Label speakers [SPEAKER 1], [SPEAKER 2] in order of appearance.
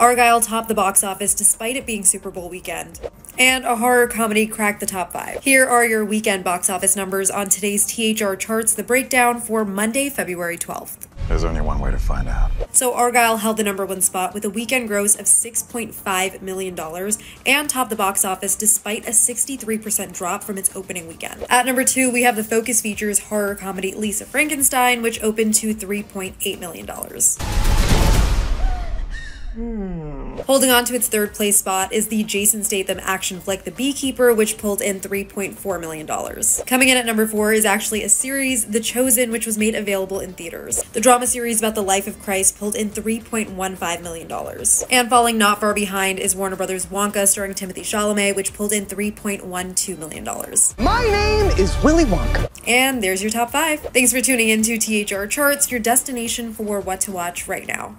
[SPEAKER 1] Argylle topped the box office despite it being Super Bowl weekend. And a horror comedy cracked the top five. Here are your weekend box office numbers on today's THR charts, the breakdown for Monday, February 12th.
[SPEAKER 2] There's only one way to find out.
[SPEAKER 1] So Argylle held the number one spot with a weekend gross of $6.5 million and topped the box office despite a 63% drop from its opening weekend. At number two, we have the Focus Features horror comedy Lisa Frankenstein, which opened to $3.8 million. Holding on to its third place spot is the Jason Statham action flick The Beekeeper, which pulled in $3.4 million. Coming in at number four is actually a series, The Chosen, which was made available in theaters. The drama series about the life of Christ pulled in $3.15 million. And falling not far behind is Warner Brothers' Wonka, starring Timothée Chalamet, which pulled in $3.12 million.
[SPEAKER 3] My name is Willy Wonka.
[SPEAKER 1] And there's your top five. Thanks for tuning in to THR Charts, your destination for what to watch right now.